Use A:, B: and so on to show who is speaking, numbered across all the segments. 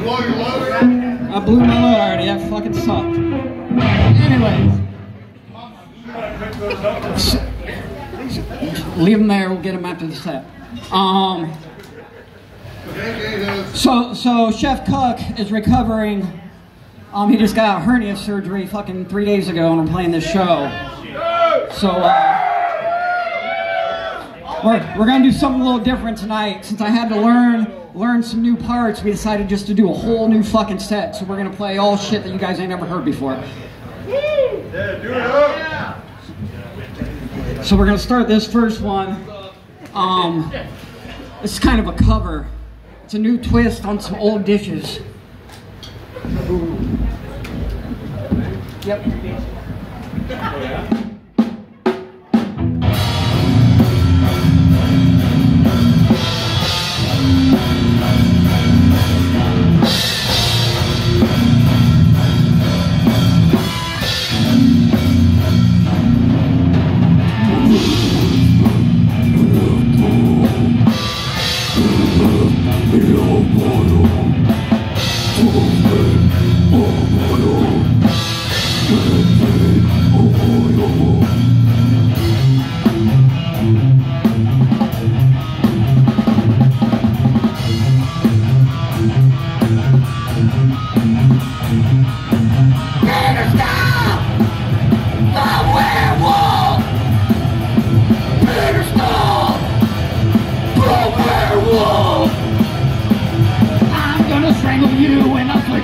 A: blow your load?
B: I blew my load already. That fucking sucked. Anyways. Leave them there. We'll get them after the set. Um. So, so Chef Cook is recovering. Um, he just got hernia surgery fucking three days ago, and I'm playing this show. So, uh, we're, we're gonna do something a little different tonight. Since I had to learn some new parts, we decided just to do a whole new fucking set. So we're gonna play all shit that you guys ain't never heard before.
A: Yeah, do it up.
B: So we're gonna start this first one. Um, it's kind of a cover. It's a new twist on some old dishes. Yep.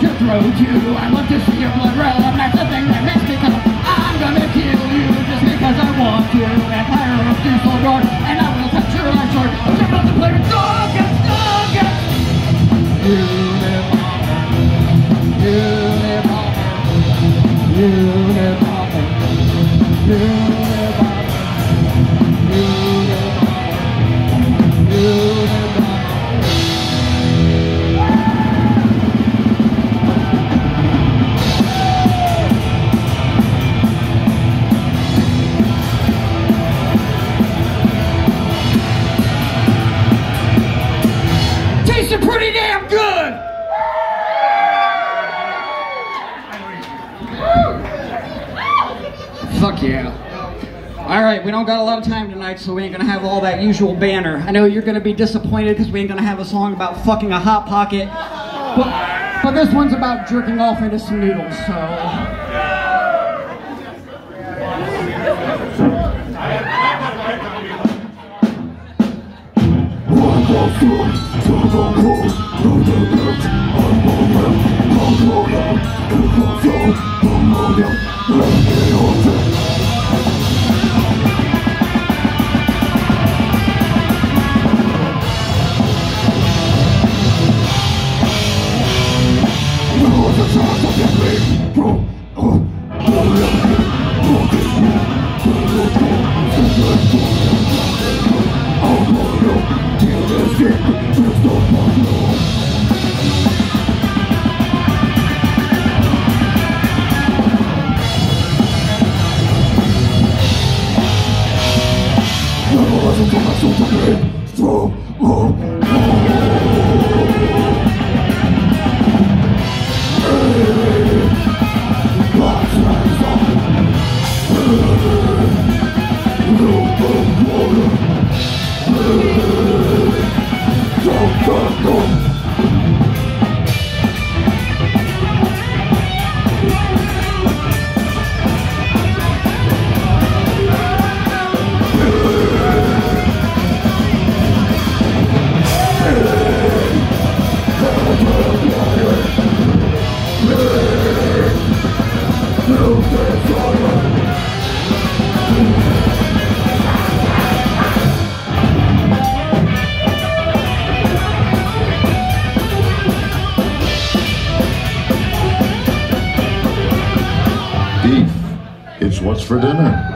B: Your throat you. I love to see your blood run. That's the thing that come. I'm gonna kill you just because I want to. Empire of Dusseldorf, Fuck yeah. Alright, we don't got a lot of time tonight, so we ain't gonna have all that usual banner. I know you're gonna be disappointed because we ain't gonna have a song about fucking a hot pocket. But, but this one's about jerking off into some noodles, so.
C: Beef. What's for dinner.